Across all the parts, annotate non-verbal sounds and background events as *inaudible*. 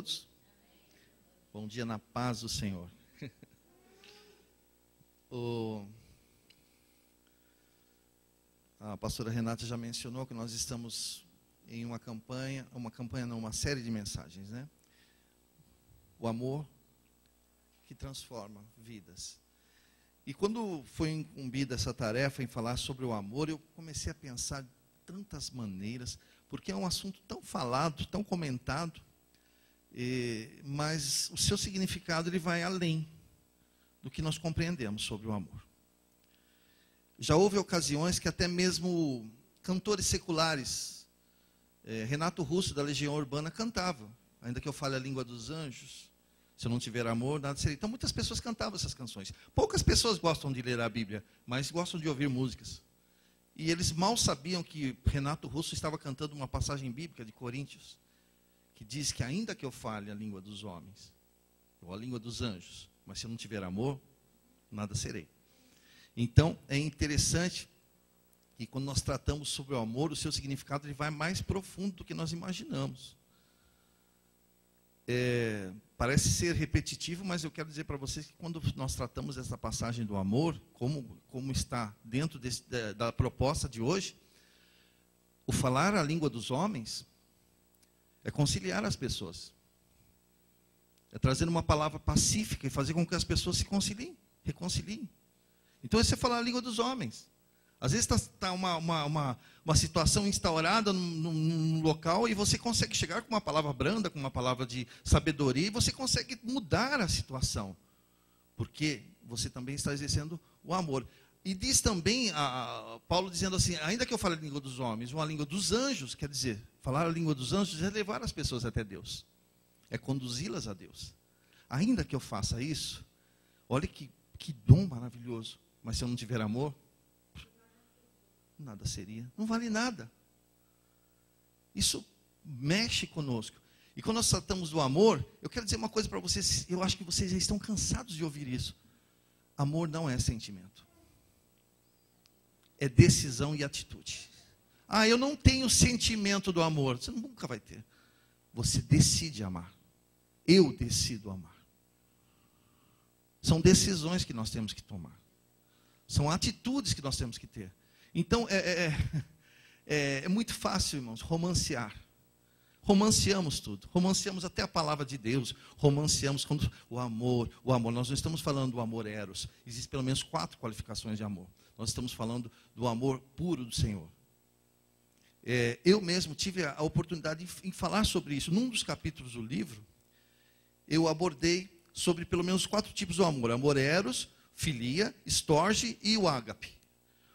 todos. Bom dia na paz do Senhor. *laughs* o... A pastora Renata já mencionou que nós estamos em uma campanha, uma campanha não, uma série de mensagens, né? O amor que transforma vidas. E quando foi incumbida essa tarefa em falar sobre o amor, eu comecei a pensar de tantas maneiras, porque é um assunto tão falado, tão comentado, mas o seu significado ele vai além do que nós compreendemos sobre o amor. Já houve ocasiões que até mesmo cantores seculares, é, Renato Russo, da Legião Urbana, cantava, ainda que eu fale a língua dos anjos, se eu não tiver amor, nada seria. Então muitas pessoas cantavam essas canções. Poucas pessoas gostam de ler a Bíblia, mas gostam de ouvir músicas. E eles mal sabiam que Renato Russo estava cantando uma passagem bíblica de Coríntios, que diz que ainda que eu fale a língua dos homens, ou a língua dos anjos, mas se eu não tiver amor, nada serei. Então, é interessante que quando nós tratamos sobre o amor, o seu significado ele vai mais profundo do que nós imaginamos. É, parece ser repetitivo, mas eu quero dizer para vocês que quando nós tratamos essa passagem do amor, como, como está dentro desse, da, da proposta de hoje, o falar a língua dos homens é conciliar as pessoas. É trazer uma palavra pacífica e fazer com que as pessoas se conciliem, reconciliem. Então, você fala a língua dos homens. Às vezes está tá uma, uma, uma, uma, situação instaurada num, num, local e você consegue chegar com uma palavra branda, com uma palavra de sabedoria, e você consegue mudar a situação. Porque você também está exercendo o amor. E diz também, a, a, Paulo dizendo assim: ainda que eu fale a língua dos homens, uma língua dos anjos, quer dizer, falar a língua dos anjos é levar as pessoas até Deus, é conduzi-las a Deus. Ainda que eu faça isso, olha que, que dom maravilhoso. Mas se eu não tiver amor, nada seria. Não vale nada. Isso mexe conosco. E quando nós tratamos do amor, eu quero dizer uma coisa para vocês, eu acho que vocês já estão cansados de ouvir isso. Amor não é sentimento. É decisão e atitude. Ah, eu não tenho sentimento do amor. Você nunca vai ter. Você decide amar. Eu decido amar. São decisões que nós temos que tomar. São atitudes que nós temos que ter. Então, é, é, é, é muito fácil, irmãos, romancear. Romanceamos tudo, romanceamos até a palavra de Deus, romanceamos quando o amor, o amor. Nós não estamos falando do amor eros. Existem pelo menos quatro qualificações de amor. Nós estamos falando do amor puro do Senhor. É, eu mesmo tive a, oportunidade em falar sobre isso. Num dos capítulos do livro, eu abordei sobre pelo menos quatro tipos do amor: amor eros, filia, estorge e o ágape.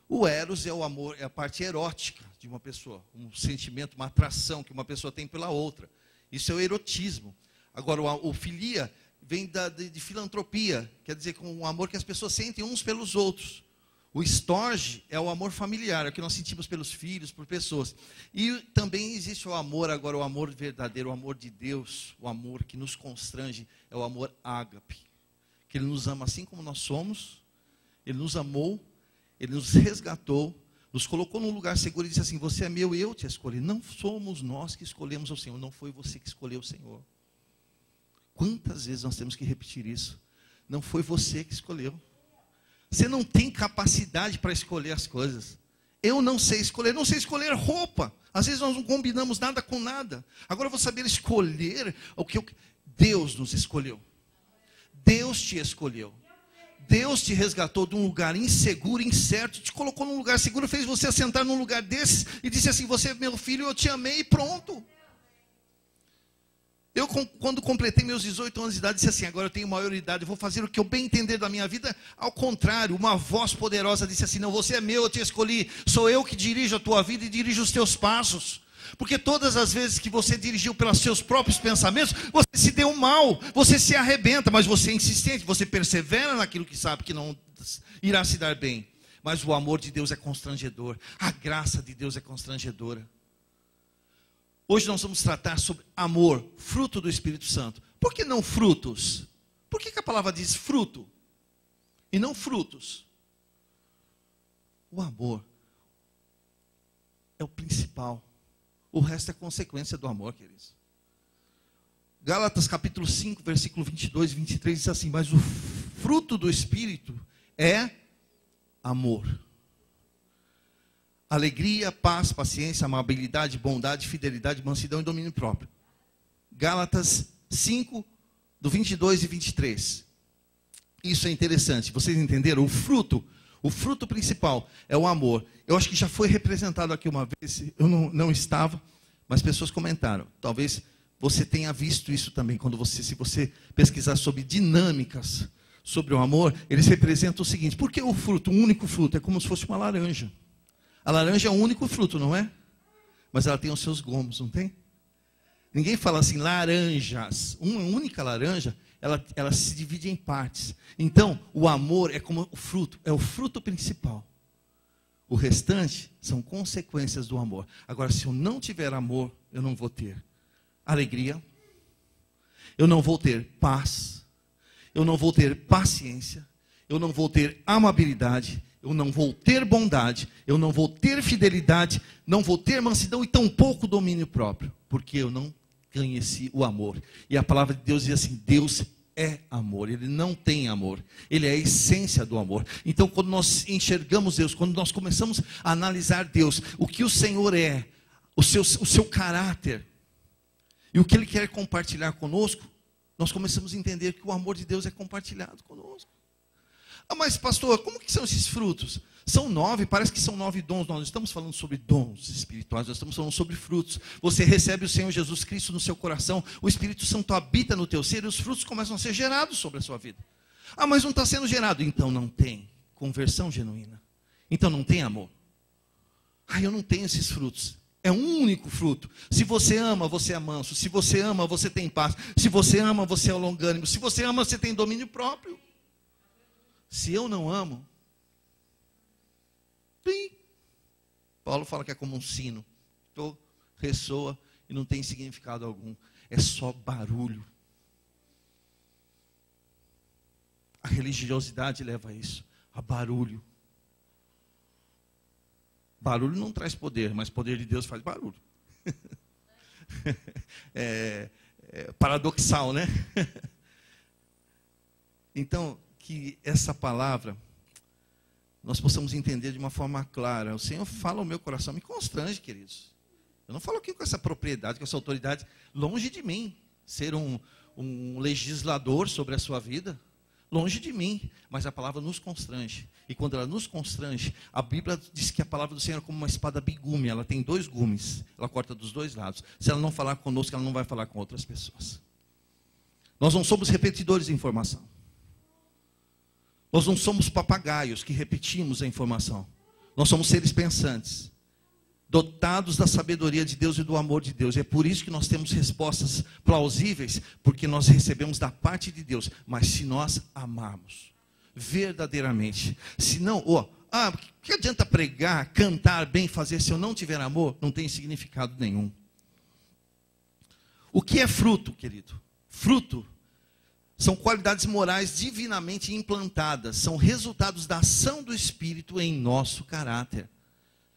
O eros é o amor, é a parte erótica de uma pessoa, um sentimento, uma atração que uma pessoa tem pela outra. Isso é o erotismo. Agora, o, o filia vem da, de, de, filantropia, quer dizer, com o amor que as pessoas sentem uns pelos outros. O estorge é o amor familiar, é o que nós sentimos pelos filhos, por pessoas. E também existe o amor, agora, o amor verdadeiro, o amor de Deus, o amor que nos constrange, é o amor ágape. Que Ele nos ama assim como nós somos, Ele nos amou ele nos *laughs* resgatou, nos colocou num lugar seguro e disse assim: Você é meu, eu te escolhi. Não somos nós que escolhemos o Senhor, não foi você que escolheu o Senhor. Quantas vezes nós temos que repetir isso? Não foi você que escolheu. Você não tem capacidade para escolher as coisas. Eu não sei escolher, não sei escolher roupa. Às vezes nós não combinamos nada com nada. Agora eu vou saber escolher o que eu... Deus nos escolheu. Deus te escolheu. Deus te resgatou de um lugar inseguro, incerto, te colocou num lugar seguro, fez você assentar num lugar desses e disse assim: Você é meu filho, eu te amei, e pronto. Eu, quando completei meus 18 anos de idade, disse assim: Agora eu tenho maioridade, vou fazer o que eu bem entender da minha vida. Ao contrário, uma voz poderosa disse assim: Não, você é meu, eu te escolhi, sou eu que dirijo a tua vida e dirijo os teus passos. Porque todas as vezes que você dirigiu pelos seus próprios pensamentos, você se deu mal, você se arrebenta, mas você é insistente, você persevera naquilo que sabe que não irá se dar bem. Mas o amor de Deus é constrangedor, a graça de Deus é constrangedora. Hoje nós vamos tratar sobre amor, fruto do Espírito Santo. Por que não frutos? Por que, que a palavra diz fruto e não frutos? O amor é o principal. O resto é consequência do amor, queridos. Gálatas capítulo 5, versículo 22 e 23 diz assim: Mas o fruto do Espírito é amor, alegria, paz, paciência, amabilidade, bondade, fidelidade, mansidão e domínio próprio. Gálatas 5, do 22 e 23. Isso é interessante. Vocês entenderam? O fruto, o fruto principal é o amor. Eu acho que já foi representado aqui uma vez. Eu não, não estava, mas pessoas comentaram. Talvez você tenha visto isso também quando você, se você pesquisar sobre dinâmicas sobre o amor, eles representam o seguinte: porque o fruto, o único fruto, é como se fosse uma laranja. A laranja é o único fruto, não é? Mas ela tem os seus gomos, não tem? Ninguém fala assim, laranjas. Uma única laranja, ela, ela se divide em partes. Então, o amor é como o fruto, é o fruto principal. O restante são consequências do amor. Agora, se eu não tiver amor, eu não vou ter alegria, eu não vou ter paz, eu não vou ter paciência, eu não vou ter amabilidade, eu não vou ter bondade, eu não vou ter fidelidade, não vou ter mansidão e tampouco domínio próprio, porque eu não conheci o amor. E a palavra de Deus diz assim: Deus é amor, ele não tem amor, ele é a essência do amor. Então, quando nós enxergamos Deus, quando nós começamos a analisar Deus, o que o Senhor é, o seu, o seu caráter, e o que ele quer compartilhar conosco, nós começamos a entender que o amor de Deus é compartilhado conosco. Ah, mas pastor, como que são esses frutos? São nove, parece que são nove dons. Nós não estamos falando sobre dons espirituais, nós estamos falando sobre frutos. Você recebe o Senhor Jesus Cristo no seu coração, o Espírito Santo habita no teu ser e os frutos começam a ser gerados sobre a sua vida. Ah, mas não está sendo gerado. Então não tem conversão genuína. Então não tem amor. Ah, eu não tenho esses frutos. É um único fruto. Se você ama, você é manso. Se você ama, você tem paz. Se você ama, você é longânimo. Se você ama, você tem domínio próprio. Se eu não amo. Paulo fala que é como um sino. Então, ressoa e não tem significado algum. É só barulho. A religiosidade leva a isso, a barulho. Barulho não traz poder, mas poder de Deus faz barulho. *laughs* é, é paradoxal, né? *laughs* então, que essa palavra nós possamos entender de uma forma clara. O Senhor fala ao meu coração, me constrange, queridos. Eu não falo aqui com essa propriedade, com essa autoridade, longe de mim ser um, um legislador sobre a sua vida, longe de mim, mas a palavra nos constrange. E quando ela nos constrange, a Bíblia diz que a palavra do Senhor é como uma espada bigume, ela tem dois gumes, ela corta dos dois lados. Se ela não falar conosco, ela não vai falar com outras pessoas. Nós não somos repetidores de informação. Nós não somos papagaios que repetimos a informação. Nós somos seres pensantes, dotados da sabedoria de Deus e do amor de Deus. E é por isso que nós temos respostas plausíveis, porque nós recebemos da parte de Deus. Mas se nós amarmos verdadeiramente, se não, oh, ah, que adianta pregar, cantar bem, fazer se eu não tiver amor? Não tem significado nenhum. O que é fruto, querido? Fruto são qualidades morais divinamente implantadas, são resultados da ação do Espírito em nosso caráter.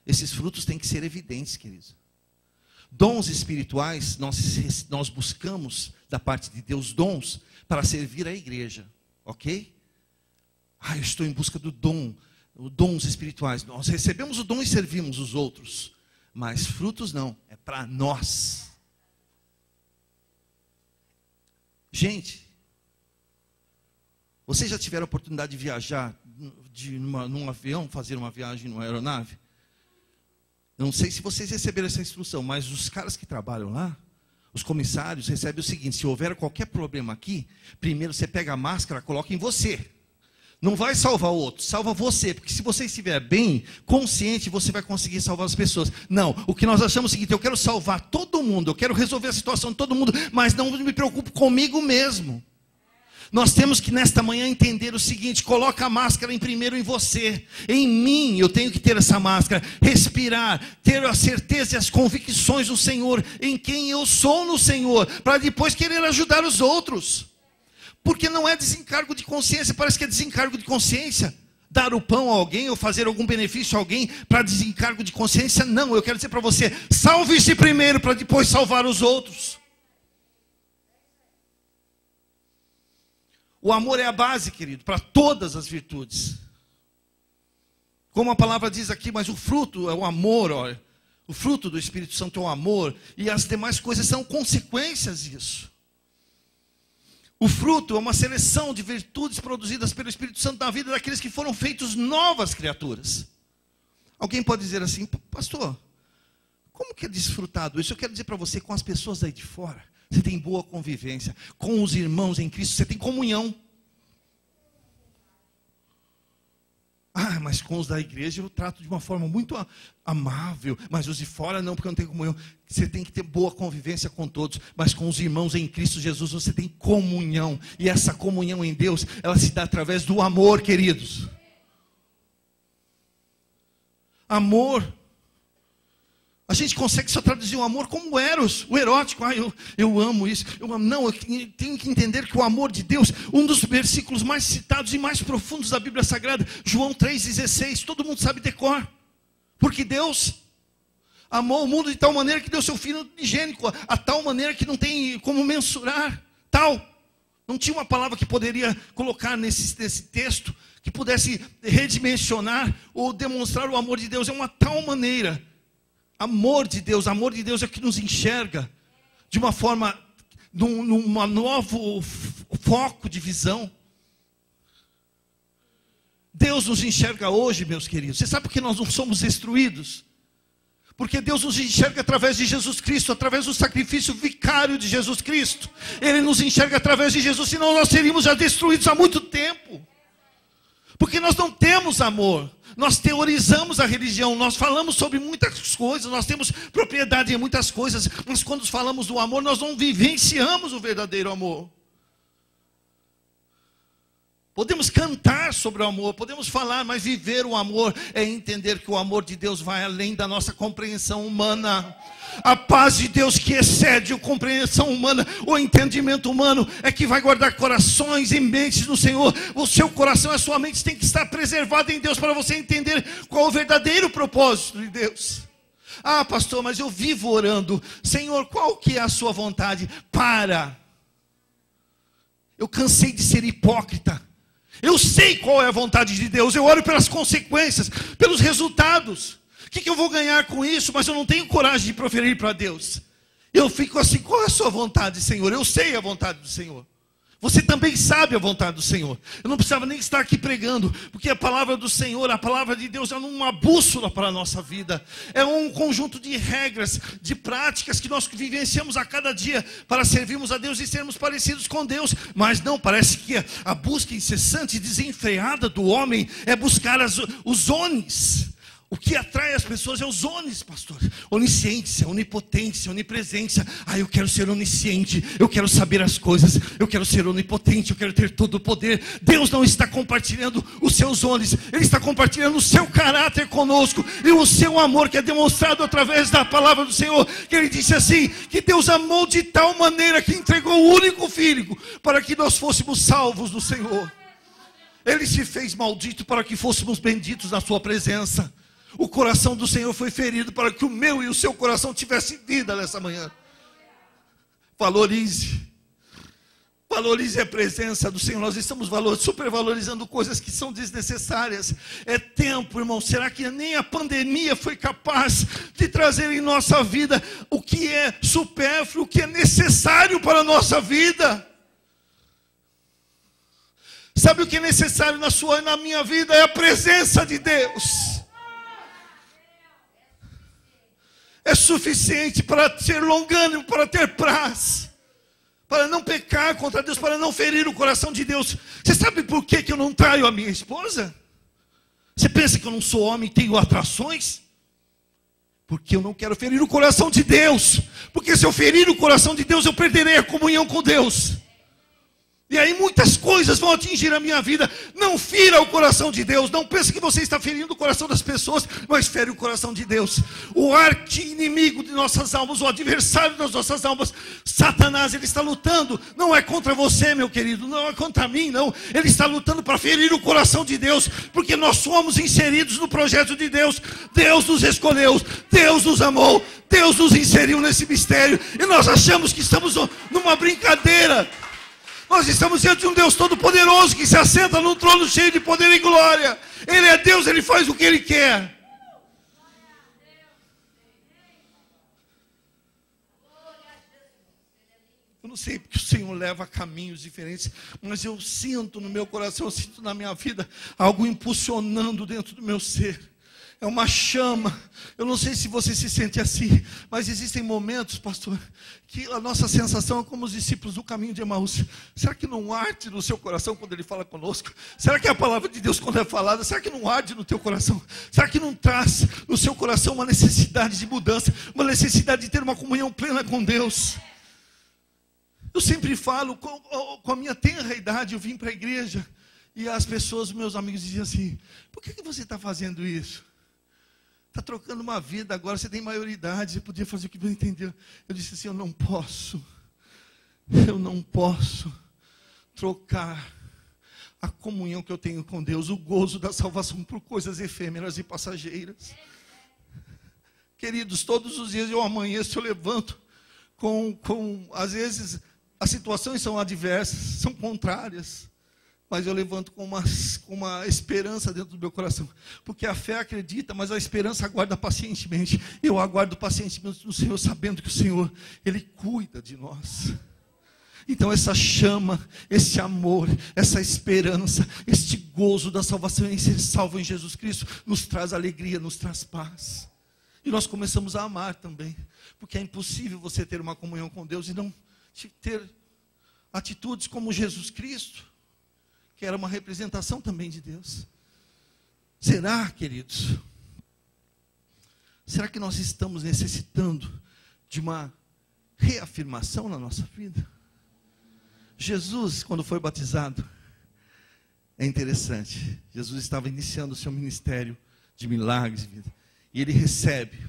Esses frutos têm que ser evidentes, queridos. Dons espirituais, nós, nós buscamos da parte de Deus dons para servir a igreja, ok? Ah, eu estou em busca do dom, dons espirituais. Nós recebemos o dom e servimos os outros, mas frutos não, é para nós. Gente, vocês já tiveram a oportunidade de viajar de numa, num avião, fazer uma viagem numa aeronave? Não sei se vocês receberam essa instrução, mas os caras que trabalham lá, os comissários, recebem o seguinte: se houver qualquer problema aqui, primeiro você pega a máscara, coloca em você. Não vai salvar o outro, salva você, porque se você estiver bem, consciente, você vai conseguir salvar as pessoas. Não, o que nós achamos é o seguinte: eu quero salvar todo mundo, eu quero resolver a situação de todo mundo, mas não me preocupo comigo mesmo. Nós temos que nesta manhã entender o seguinte: coloca a máscara em primeiro em você, em mim. Eu tenho que ter essa máscara, respirar, ter a certeza e as convicções do Senhor, em quem eu sou no Senhor, para depois querer ajudar os outros. Porque não é desencargo de consciência, parece que é desencargo de consciência. Dar o pão a alguém ou fazer algum benefício a alguém para desencargo de consciência, não. Eu quero dizer para você: salve-se primeiro para depois salvar os outros. O amor é a base, querido, para todas as virtudes. Como a palavra diz aqui, mas o fruto é o amor, olha. O fruto do Espírito Santo é o amor, e as demais coisas são consequências disso. O fruto é uma seleção de virtudes produzidas pelo Espírito Santo na vida daqueles que foram feitos novas criaturas. Alguém pode dizer assim, pastor, como que é desfrutado isso? Eu quero dizer para você, com as pessoas aí de fora, você tem boa convivência, com os irmãos em Cristo, você tem comunhão. Ah, mas com os da igreja eu trato de uma forma muito amável, mas os de fora não, porque eu não tenho comunhão. Você tem que ter boa convivência com todos, mas com os irmãos em Cristo Jesus você tem comunhão. E essa comunhão em Deus, ela se dá através do amor, queridos. Amor a gente consegue só traduzir o amor como eros, o erótico. Ah, eu, eu amo isso. Eu amo. Não, eu tenho que entender que o amor de Deus, um dos versículos mais citados e mais profundos da Bíblia Sagrada, João 3,16, todo mundo sabe decor. Porque Deus amou o mundo de tal maneira que deu seu filho higiênico, a tal maneira que não tem como mensurar. Tal. Não tinha uma palavra que poderia colocar nesse, nesse texto que pudesse redimensionar ou demonstrar o amor de Deus. É uma tal maneira amor de Deus, amor de Deus é que nos enxerga de uma forma, num, num novo foco de visão. Deus nos enxerga hoje, meus queridos. Você sabe por que nós não somos destruídos? Porque Deus nos enxerga através de Jesus Cristo, através do sacrifício vicário de Jesus Cristo. Ele nos enxerga através de Jesus, senão nós seríamos já destruídos há muito tempo. Porque nós não temos amor. Nós teorizamos a religião, nós falamos sobre muitas coisas, nós temos propriedade em muitas coisas, mas quando falamos do amor, nós não vivenciamos o verdadeiro amor. Podemos cantar sobre o amor, podemos falar, mas viver o amor é entender que o amor de Deus vai além da nossa compreensão humana. A paz de Deus que excede a compreensão humana, o entendimento humano, é que vai guardar corações e mentes no Senhor. O seu coração a sua mente tem que estar preservado em Deus para você entender qual o verdadeiro propósito de Deus. Ah, pastor, mas eu vivo orando. Senhor, qual que é a sua vontade? Para. Eu cansei de ser hipócrita. Eu sei qual é a vontade de Deus, eu oro pelas consequências, pelos resultados. O que, que eu vou ganhar com isso? Mas eu não tenho coragem de proferir para Deus. Eu fico assim: qual é a sua vontade, Senhor? Eu sei a vontade do Senhor. Você também sabe a vontade do Senhor. Eu não precisava nem estar aqui pregando, porque a palavra do Senhor, a palavra de Deus, é uma bússola para a nossa vida. É um conjunto de regras, de práticas que nós vivenciamos a cada dia para servirmos a Deus e sermos parecidos com Deus. Mas não, parece que a busca incessante e desenfreada do homem é buscar as, os ones o que atrai as pessoas é os onis, pastor. Onisciência, onipotência, onipresença. Ah, eu quero ser onisciente, eu quero saber as coisas, eu quero ser onipotente, eu quero ter todo o poder. Deus não está compartilhando os seus onis, Ele está compartilhando o seu caráter conosco e o seu amor que é demonstrado através da palavra do Senhor. Que Ele disse assim: que Deus amou de tal maneira que entregou o único filho para que nós fôssemos salvos do Senhor. Ele se fez maldito para que fôssemos benditos na Sua presença. O coração do Senhor foi ferido para que o meu e o seu coração tivessem vida nessa manhã. Valorize. Valorize a presença do Senhor. Nós estamos supervalorizando coisas que são desnecessárias. É tempo, irmão. Será que nem a pandemia foi capaz de trazer em nossa vida o que é supérfluo, o que é necessário para a nossa vida? Sabe o que é necessário na sua e na minha vida? É a presença de Deus. É suficiente para ser longânimo, para ter paz, para não pecar contra Deus, para não ferir o coração de Deus. Você sabe por que, eu não traio a minha esposa? Você pensa que eu não sou homem e tenho atrações? Porque eu não quero ferir o coração de Deus. Porque se eu ferir o coração de Deus, eu perderei a comunhão com Deus. E aí muitas coisas vão atingir a minha vida. Não fira o coração de Deus. Não pense que você está ferindo o coração das pessoas, mas fere o coração de Deus. O arqui-inimigo de nossas almas, o adversário das nossas almas, Satanás, ele está lutando. Não é contra você, meu querido, não é contra mim, não. Ele está lutando para ferir o coração de Deus, porque nós somos inseridos no projeto de Deus. Deus nos escolheu, Deus nos amou, Deus nos inseriu nesse mistério, e nós achamos que estamos numa brincadeira. Nós estamos diante de um Deus todo-poderoso que se assenta num trono cheio de poder e glória. Ele é Deus, ele faz o que ele quer. Eu não sei porque o Senhor leva caminhos diferentes, mas eu sinto no meu coração, eu sinto na minha vida algo impulsionando dentro do meu ser é uma chama. Eu não sei se você se sente assim, mas existem momentos, pastor, que a nossa sensação é como os discípulos do caminho de Emaús. Será que não arde no seu coração quando ele fala conosco? Será que a palavra de Deus, quando é falada, será que não arde no teu coração? Será que não traz no seu coração uma necessidade de mudança, uma necessidade de ter uma comunhão plena com Deus? Eu sempre falo, com, a minha tenra idade, eu vim para a igreja. E as pessoas, meus amigos, diziam assim: por que, que você está fazendo isso? Está trocando uma vida agora, você tem maioridade, você podia fazer o que você entendeu. Eu disse assim: eu não posso, eu não posso trocar a comunhão que eu tenho com Deus, o gozo da salvação por coisas efêmeras e passageiras. Queridos, todos os dias eu amanheço, eu levanto com, com às vezes as situações são adversas, são contrárias mas eu levanto com uma, com uma esperança dentro do meu coração. Porque a fé acredita, mas a esperança aguarda pacientemente. Eu aguardo pacientemente no Senhor, sabendo que o Senhor, Ele cuida de nós. Então, essa chama, esse amor, essa esperança, este gozo da salvação em ser salvo em Jesus Cristo, nos traz alegria, nos traz paz. E nós começamos a amar também. Porque é impossível você ter uma comunhão com Deus e não ter atitudes como Jesus Cristo que era uma representação também de Deus. Será, queridos? Será que nós estamos necessitando de uma reafirmação na nossa vida? Jesus, quando foi batizado, é interessante. Jesus estava iniciando o seu ministério de milagres e ele recebe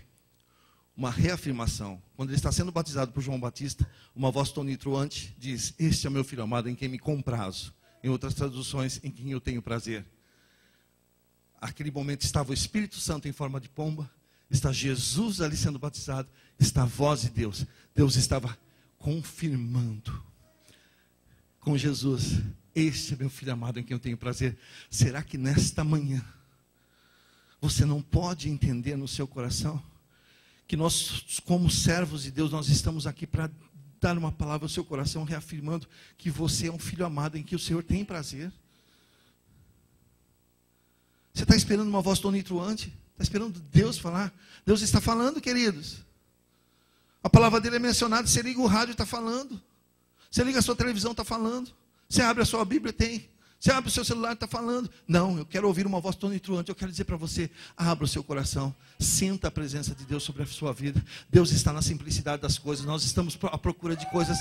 uma reafirmação. Quando ele está sendo batizado por João Batista, uma voz tonitruante diz: Este é meu filho amado em quem me comprazo em outras traduções, em quem eu tenho prazer. Aquele momento estava o Espírito Santo em forma de pomba, está Jesus ali sendo batizado, está a voz de Deus. Deus estava confirmando com Jesus: Este é meu filho amado em quem eu tenho prazer. Será que nesta manhã você não pode entender no seu coração que nós, como servos de Deus, nós estamos aqui para dar uma palavra ao seu coração, reafirmando que você é um filho amado em que o Senhor tem prazer. Você está esperando uma voz tonitruante? Está esperando Deus falar? Deus está falando, queridos. A palavra dele é mencionada. Você liga o rádio, está falando. Você liga a sua televisão, está falando. Você abre a sua Bíblia, tem. Você abre o seu celular e está falando. Não, eu quero ouvir uma voz tonitruante. Eu quero dizer para você: abra o seu coração. Sinta a presença de Deus sobre a sua vida. Deus está na simplicidade das coisas. Nós estamos à procura de coisas,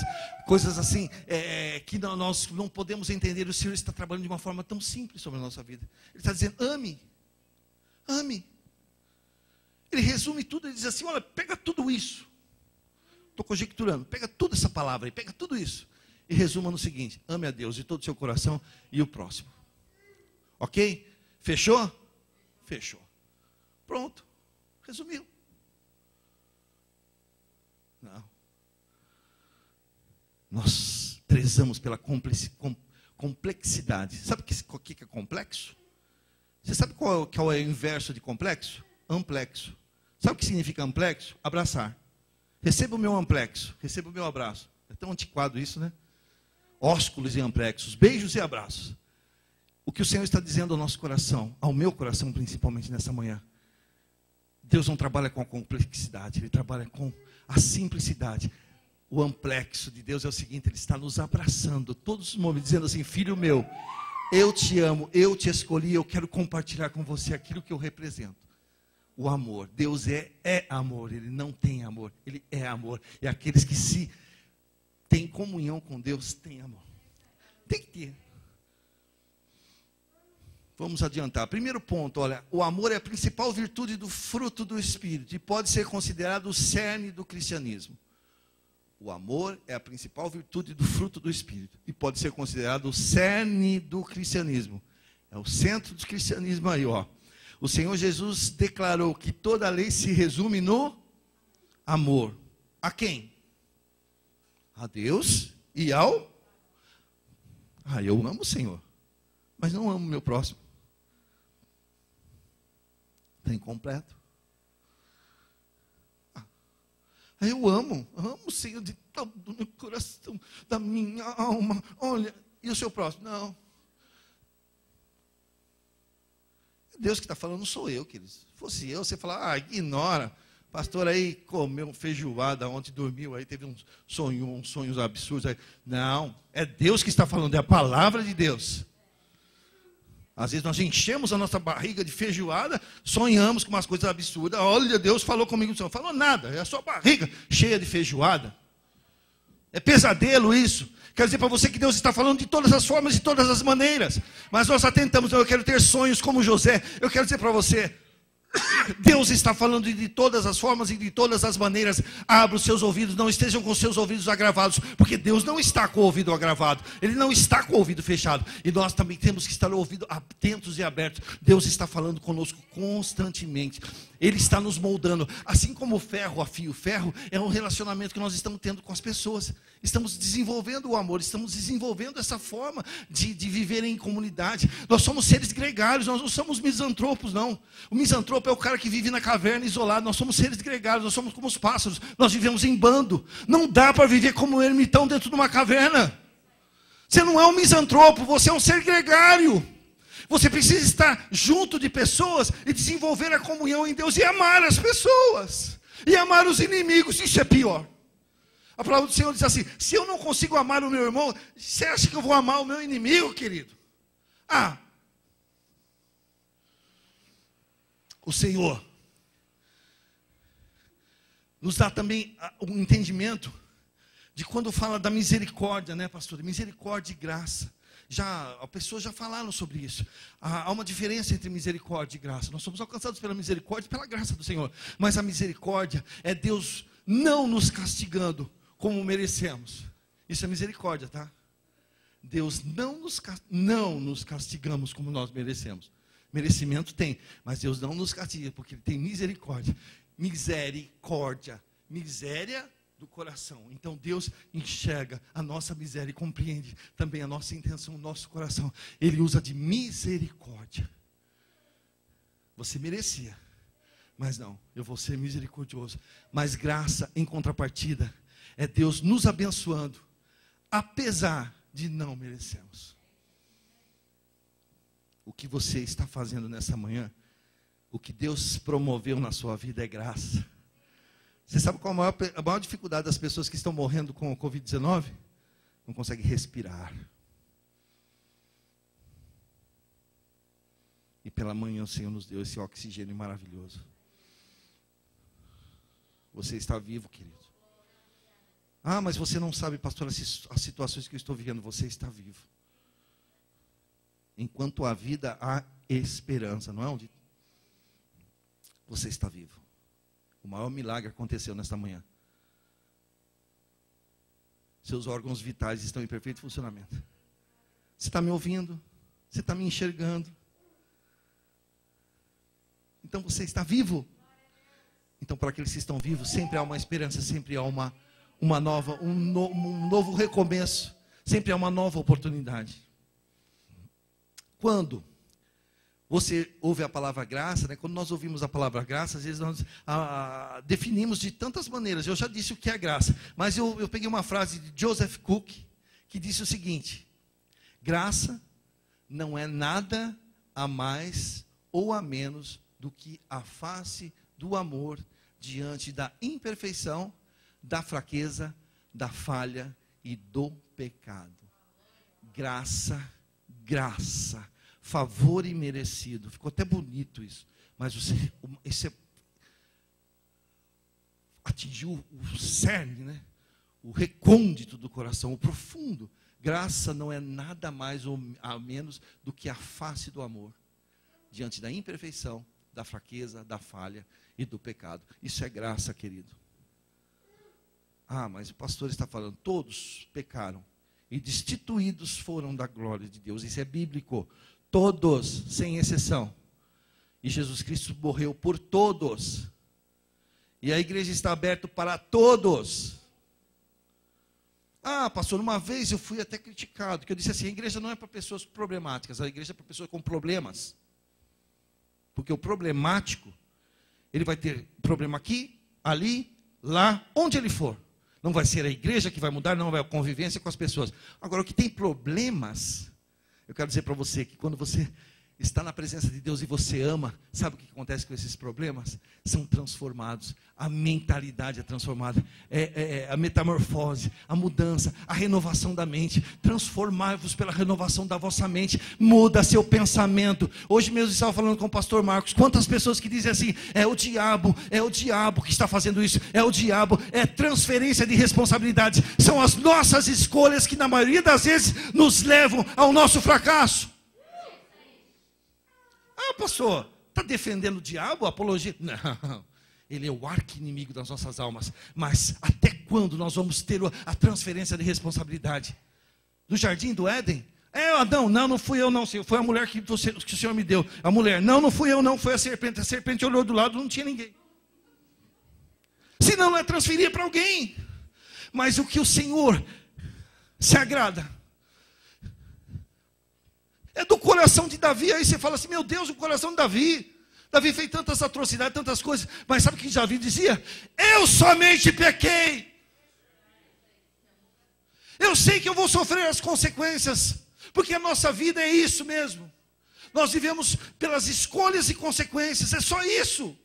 coisas assim, é, que nós não podemos entender. O Senhor está trabalhando de uma forma tão simples sobre a nossa vida. Ele está dizendo: ame. Ame. Ele resume tudo. Ele diz assim: olha, pega tudo isso. Estou conjecturando. Pega toda essa palavra aí. Pega tudo isso e resuma no seguinte: ame a Deus de todo o seu coração e o próximo. Ok? Fechou? Fechou. Pronto. Resumiu. Não. Nós prezamos pela complexidade. Sabe o que é complexo? Você sabe qual, qual é o inverso de complexo? Amplexo. Sabe o que significa amplexo? Abraçar. Receba o meu amplexo, receba o meu abraço. É tão antiquado isso, né? Ósculos e amplexos, beijos e abraços. O que o Senhor está dizendo ao nosso coração, ao meu coração principalmente nessa manhã. Deus não trabalha com a complexidade, Ele trabalha com a simplicidade. O amplexo de Deus é o seguinte: Ele está nos abraçando todos os momentos, dizendo assim: Filho meu, eu te amo, eu te escolhi, eu quero compartilhar com você aquilo que eu represento. O amor. Deus é, é amor, Ele não tem amor, Ele é amor. E aqueles que se tem comunhão com Deus, tem amor. Tem que ter. Vamos adiantar. Primeiro ponto, olha, o amor é a principal virtude do fruto do Espírito e pode ser considerado o cerne do cristianismo. O amor é a principal virtude do fruto do Espírito e pode ser considerado o cerne do cristianismo. É o centro do cristianismo aí, ó. O Senhor Jesus declarou que toda a lei se resume no amor. A quem? A Deus e ao. Ah, eu amo o Senhor, mas não amo o meu próximo. Está incompleto. Ah, eu amo, amo o Senhor de todo o meu coração, da minha alma. Olha, e o seu próximo? Não. Deus que está falando, sou eu, queridos. Se fosse eu, você falar, ah, ignora. Pastor aí comeu feijoada ontem, dormiu aí, teve um sonho, uns sonhos absurdos aí. Não, é Deus que está falando, é a palavra de Deus. Às vezes nós enchemos a nossa barriga de feijoada, sonhamos com umas coisas absurdas. Olha, Deus falou comigo, não falou nada, é a sua barriga cheia de feijoada. É pesadelo isso. Quero dizer para você que Deus está falando de todas as formas, de todas as maneiras. Mas nós atentamos, eu quero ter sonhos como José. Eu quero dizer para você, Deus está falando de todas as formas e de todas as maneiras. Abra os seus ouvidos, não estejam com seus ouvidos agravados, porque Deus não está com o ouvido agravado, Ele não está com o ouvido fechado. E nós também temos que estar ouvido atentos e abertos. Deus está falando conosco constantemente. Ele está nos moldando. Assim como o ferro afia o ferro, é um relacionamento que nós estamos tendo com as pessoas. Estamos desenvolvendo o amor, estamos desenvolvendo essa forma de, de viver em comunidade. Nós somos seres gregários, nós não somos misantropos, não. O misantropo é o cara que vive na caverna isolado. Nós somos seres gregários, nós somos como os pássaros, nós vivemos em bando. Não dá para viver como um ermitão dentro de uma caverna. Você não é um misantropo, você é um ser gregário. Você precisa estar junto de pessoas e desenvolver a comunhão em Deus e amar as pessoas. E amar os inimigos, isso é pior. A palavra do Senhor diz assim: se eu não consigo amar o meu irmão, você acha que eu vou amar o meu inimigo, querido? Ah, o Senhor nos dá também um entendimento de quando fala da misericórdia, né, pastor? Misericórdia e graça já, as pessoas já falaram sobre isso. Há uma diferença entre misericórdia e graça. Nós somos alcançados pela misericórdia e pela graça do Senhor. Mas a misericórdia é Deus não nos castigando como merecemos. Isso é misericórdia, tá? Deus não nos, não nos castigamos como nós merecemos. Merecimento tem, mas Deus não nos castiga porque Ele tem misericórdia. Misericórdia. Miséria do coração. Então Deus enxerga a nossa miséria e compreende também a nossa intenção, o nosso coração. Ele usa de misericórdia. Você merecia, mas não, eu vou ser misericordioso. Mas graça em contrapartida é Deus nos abençoando, apesar de não merecermos. O que você está fazendo nessa manhã, o que Deus promoveu na sua vida é graça. Você sabe qual a maior, a maior dificuldade das pessoas que estão morrendo com o Covid-19? Não conseguem respirar. E pela manhã o Senhor nos deu esse oxigênio maravilhoso. Você está vivo, querido. Ah, mas você não sabe, pastor, as situações que eu estou vivendo. Você está vivo. Enquanto há vida, há esperança, não é onde? Você está vivo. O maior milagre aconteceu nesta manhã. Seus órgãos vitais estão em perfeito funcionamento. Você está me ouvindo? Você está me enxergando? Então você está vivo. Então, para aqueles que estão vivos, sempre há uma esperança, sempre há uma, uma nova, um, no, um novo recomeço, sempre há uma nova oportunidade. Quando você ouve a palavra graça, né? quando nós ouvimos a palavra graça, às vezes nós ah, definimos de tantas maneiras. Eu já disse o que é graça, mas eu, eu peguei uma frase de Joseph Cook que disse o seguinte: graça não é nada a mais ou a menos do que a face do amor diante da imperfeição, da fraqueza, da falha e do pecado. Graça, graça favor imerecido. Ficou até bonito isso. Mas você, esse atingiu o cerne, né? o recôndito do coração, o profundo. Graça não é nada mais ou a menos do que a face do amor diante da imperfeição, da fraqueza, da falha e do pecado. Isso é graça, querido. Ah, mas o pastor está falando, todos pecaram e destituídos foram da glória de Deus. Isso é bíblico. Todos, sem exceção. E Jesus Cristo morreu por todos. E a igreja está aberta para todos. Ah, pastor, uma vez eu fui até criticado, que eu disse assim: a igreja não é para pessoas problemáticas, a igreja é para pessoas com problemas. Porque o problemático, ele vai ter problema aqui, ali, lá, onde ele for. Não vai ser a igreja que vai mudar, não vai a convivência com as pessoas. Agora, o que tem problemas, eu quero dizer para você que quando você está na presença de Deus e você ama, sabe o que acontece com esses problemas? São transformados, a mentalidade é transformada, é, é, é a metamorfose, a mudança, a renovação da mente. Transformai-vos pela renovação da vossa mente, muda seu pensamento. Hoje mesmo estava falando com o pastor Marcos, quantas pessoas que dizem assim: é o diabo, é o diabo que está fazendo isso, é o diabo, é transferência de responsabilidades, são as nossas escolhas que na maioria das vezes nos levam ao nosso fracasso. Pastor, está defendendo o diabo, apologia? Não, ele é o arqui-inimigo das nossas almas. Mas até quando nós vamos ter a transferência de responsabilidade? Do jardim do Éden? É, Adão, não, não fui eu, não, senhor. Foi a mulher que, você, que o Senhor me deu. A mulher, não, não fui eu, não, foi a serpente. A serpente olhou do lado, não tinha ninguém. Senão não é transferir para alguém. Mas o que o Senhor se agrada é do coração de Davi. Aí você fala assim: meu Deus, o coração de Davi. Davi fez tantas atrocidades, tantas coisas. Mas sabe o que Davi dizia? Eu somente pequei. Eu sei que eu vou sofrer as consequências. Porque a nossa vida é isso mesmo. Nós vivemos pelas escolhas e consequências. É só isso.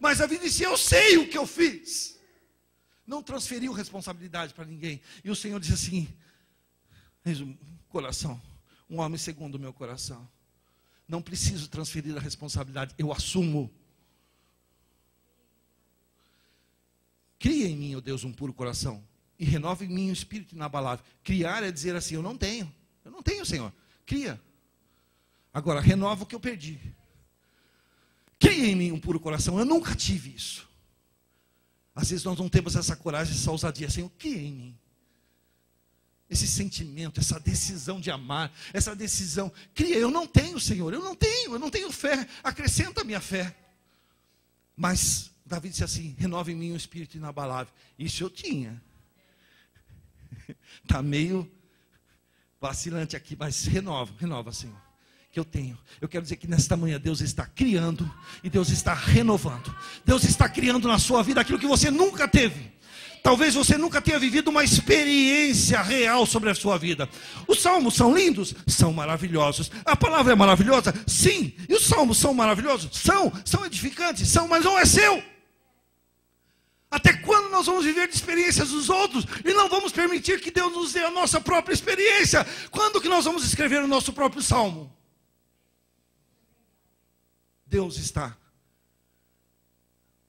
Mas Davi disse: Eu sei o que eu fiz. Não transferiu responsabilidade para ninguém. E o Senhor disse assim: coração um homem segundo o meu coração. Não preciso transferir a responsabilidade, eu assumo. Cria em mim, ó oh Deus, um puro coração e renova em mim um espírito inabalável. Criar é dizer assim: eu não tenho, eu não tenho, Senhor. Cria. Agora, renova o que eu perdi. Cria em mim um puro coração. Eu nunca tive isso. Às vezes nós não temos essa coragem, essa ousadia. Senhor, cria em mim esse sentimento, essa decisão de amar, essa decisão. Cria, eu não tenho, Senhor, eu não tenho, eu não tenho fé. Acrescenta a minha fé. Mas Davi disse assim: renova em mim um espírito inabalável. Isso eu tinha. Está *laughs* meio vacilante aqui, mas renova, renova, Senhor. Que eu tenho. Eu quero dizer que nesta manhã Deus está criando e Deus está renovando. Deus está criando na sua vida aquilo que você nunca teve. Talvez você nunca tenha vivido uma experiência real sobre a sua vida. Os salmos são lindos? São maravilhosos. A palavra é maravilhosa? Sim. E os salmos são maravilhosos? São. São edificantes? São, mas não é seu. Até quando nós vamos viver de experiências dos outros e não vamos permitir que Deus nos dê a nossa própria experiência? Quando que nós vamos escrever o nosso próprio salmo? Deus está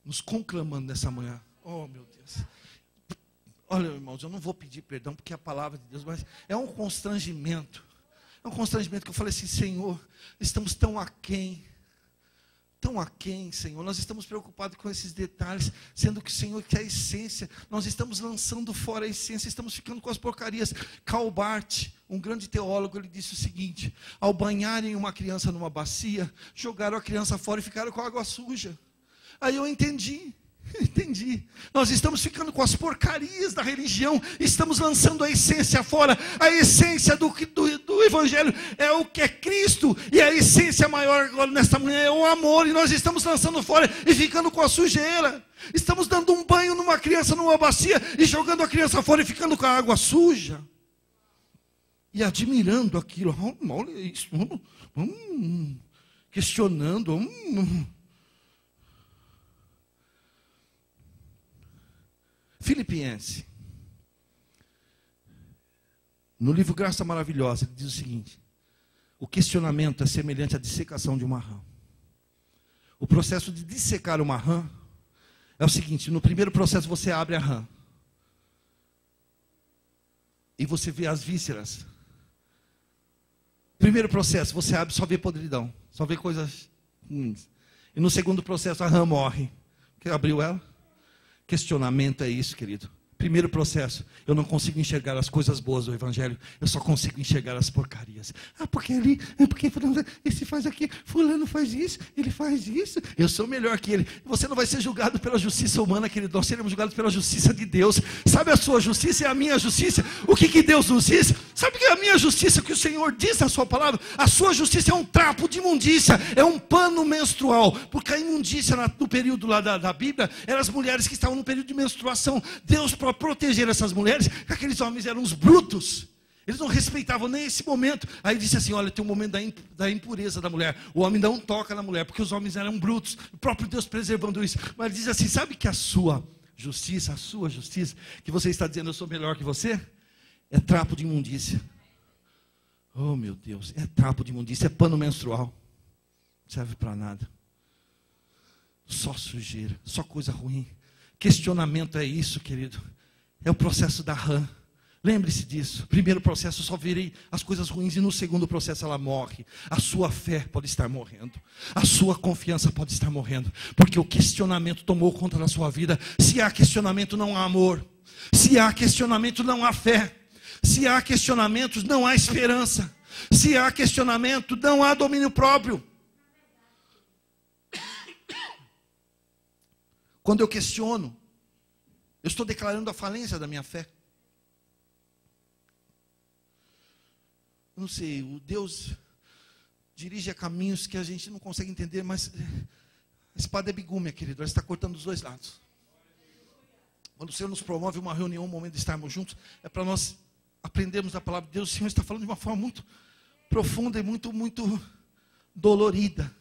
nos conclamando nessa manhã. Oh, meu Deus. Olha, irmãos, eu não vou pedir perdão porque é a palavra de Deus, mas é um constrangimento. É um constrangimento que eu falei assim, Senhor, estamos tão aquém, tão aquém, Senhor. Nós estamos preocupados com esses detalhes, sendo que o Senhor quer a essência. Nós estamos lançando fora a essência, estamos ficando com as porcarias. Calbart, um grande teólogo, ele disse o seguinte: ao banharem uma criança numa bacia, jogaram a criança fora e ficaram com a água suja. Aí eu entendi. *laughs* Entendi. Nós estamos ficando com as porcarias da religião, estamos lançando a essência fora. A essência do, do, do, Evangelho é o que é Cristo, e a essência maior agora nesta manhã é o amor, e nós estamos lançando fora e ficando com a sujeira. Estamos dando um banho numa criança numa bacia e jogando a criança fora e ficando com a água suja. E admirando aquilo. olha isso. Hum, questionando. Hum, Filipense. No livro Graça Maravilhosa, ele diz o seguinte: o questionamento é semelhante à dissecação de uma rã. O processo de dissecar uma rã é o seguinte: no primeiro processo você abre a rã e você vê as vísceras. Primeiro processo, você abre só vê podridão, só vê coisas ruins. E no segundo processo a rã morre. Quem abriu ela? Questionamento é isso, querido. Primeiro processo, eu não consigo enxergar as coisas boas do Evangelho, eu só consigo enxergar as porcarias. Ah, porque ali, é porque fulano, esse faz aqui, fulano faz isso, ele faz isso, eu sou melhor que ele. Você não vai ser julgado pela justiça humana, querido, nós seremos julgados pela justiça de Deus. Sabe a sua justiça e a minha justiça? O que, que Deus nos diz? Sabe que a minha justiça, que o Senhor diz na sua palavra? A sua justiça é um trapo de imundícia, é um pano menstrual, porque a imundícia no período lá da, da Bíblia eram as mulheres que estavam no período de menstruação. Deus proteger essas mulheres, que aqueles homens eram uns brutos. Eles não respeitavam nem esse momento. Aí disse assim: olha, tem um momento da impureza da mulher. O homem não toca na mulher, porque os homens eram brutos. O próprio Deus preservando isso. Mas diz assim: sabe que a sua justiça, a sua justiça, que você está dizendo eu sou melhor que você, é trapo de imundícia. Oh meu Deus, é trapo de imundícia, é pano menstrual. Não serve para nada. Só sujeira, só coisa ruim. Questionamento é isso, querido. É o processo da rã. Lembre-se disso. Primeiro processo, só verei as coisas ruins, e no segundo processo ela morre. A sua fé pode estar morrendo, a sua confiança pode estar morrendo, porque o questionamento tomou conta da sua vida. Se há questionamento, não há amor. Se há questionamento, não há fé. Se há questionamentos, não há esperança. Se há questionamento, não há domínio próprio. Quando eu questiono, eu estou declarando a falência da minha fé. Não sei, o Deus dirige a caminhos que a gente não consegue entender, mas a espada é bigume, querido, ela está cortando os dois lados. Quando o Senhor nos promove uma reunião, um momento de estarmos juntos, é para nós aprendermos a palavra de Deus. O Senhor está falando de uma forma muito profunda e muito, muito dolorida.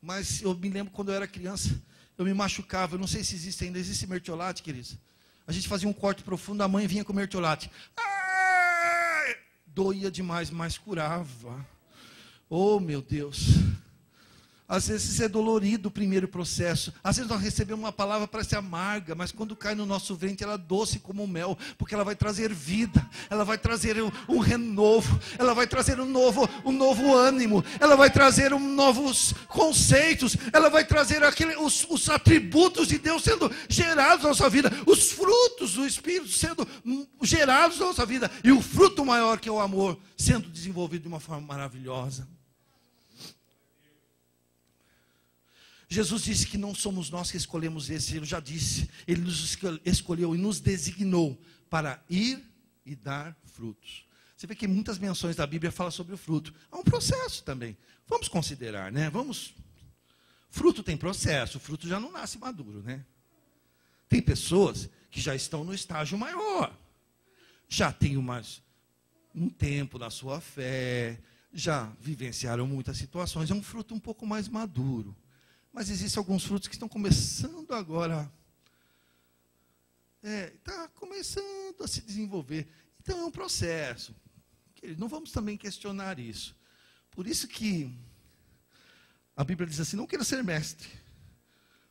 Mas eu me lembro quando eu era criança, eu me machucava. Eu não sei se existe ainda. Existe mertiolate, queridos? A gente fazia um corte profundo, a mãe vinha com mertiolate. Doía demais, mas curava. Oh, meu Deus. Às vezes é dolorido o primeiro processo. Às vezes nós recebemos uma palavra parece amarga, mas quando cai no nosso ventre ela é doce como mel, porque ela vai trazer vida, ela vai trazer um, um renovo, ela vai trazer um novo, um novo ânimo, ela vai trazer um novos conceitos, ela vai trazer aquele, os, os atributos de Deus sendo gerados na nossa vida, os frutos do Espírito sendo gerados na nossa vida, e o fruto maior que é o amor sendo desenvolvido de uma forma maravilhosa. Jesus disse que não somos nós que escolhemos esse, ele já disse, ele nos escolheu e nos designou para ir e dar frutos. Você vê que muitas menções da Bíblia falam sobre o fruto. Há um processo também. Vamos considerar, né? Vamos. Fruto tem processo, fruto já não nasce maduro, né? Tem pessoas que já estão no estágio maior, já têm mais um tempo na sua fé, já vivenciaram muitas situações, é um fruto um pouco mais maduro. Mas existem alguns frutos que estão começando agora. É, está começando a se desenvolver. Então é um processo. Não vamos também questionar isso. Por isso que a Bíblia diz assim: não queira ser mestre,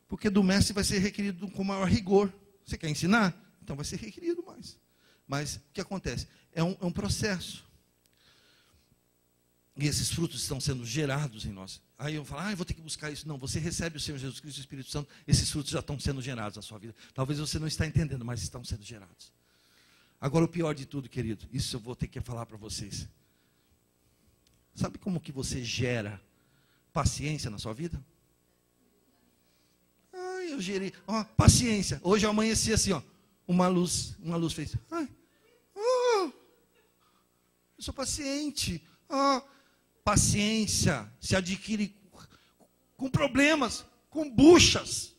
porque do mestre vai ser requerido com maior rigor. Você quer ensinar? Então vai ser requerido mais. Mas o que acontece? É um, é um processo. E esses frutos estão sendo gerados em nós. Aí eu falo, ah, eu vou ter que buscar isso. Não, você recebe o Senhor Jesus Cristo e o Espírito Santo, esses frutos já estão sendo gerados na sua vida. Talvez você não está entendendo, mas estão sendo gerados. Agora o pior de tudo, querido, isso eu vou ter que falar para vocês. Sabe como que você gera paciência na sua vida? Ah, eu gerei, ó, paciência. Hoje eu amanheci assim, ó, uma luz, uma luz fez. Ai, oh, eu sou paciente. Ah, paciência se adquire com problemas, com buchas.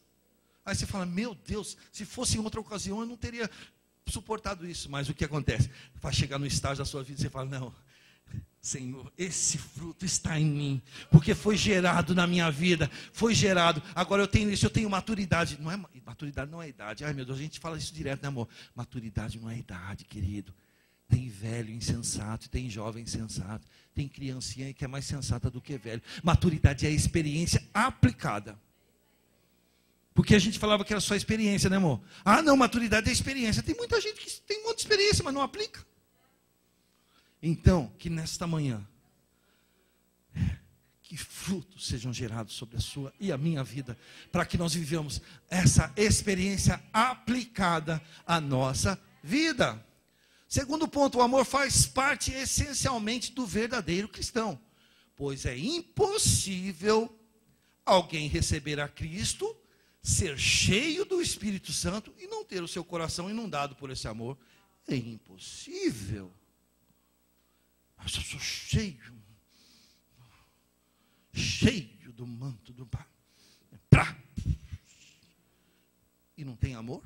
Aí você fala: Meu Deus, se fosse em outra ocasião eu não teria suportado isso. Mas o que acontece? Vai chegar no estágio da sua vida você fala: Não, Senhor, esse fruto está em mim, porque foi gerado na minha vida, foi gerado. Agora eu tenho isso, eu tenho maturidade. Não é maturidade não é idade. Ai meu Deus, a gente fala isso direto, né, amor? Maturidade não é idade, querido. Tem velho insensato, tem jovem insensato, tem criancinha que é mais sensata do que velho. Maturidade é a experiência aplicada. Porque a gente falava que era só experiência, né, amor? Ah, não, maturidade é experiência. Tem muita gente que tem muita experiência, mas não aplica. Então, que nesta manhã, que frutos sejam gerados sobre a sua e a minha vida, para que nós vivamos essa experiência aplicada à nossa vida. Segundo ponto, o amor faz parte essencialmente do verdadeiro cristão, pois é impossível alguém receber a Cristo, ser cheio do Espírito Santo e não ter o seu coração inundado por esse amor. É impossível. Mas eu sou cheio cheio do manto do Pai. E não tem amor?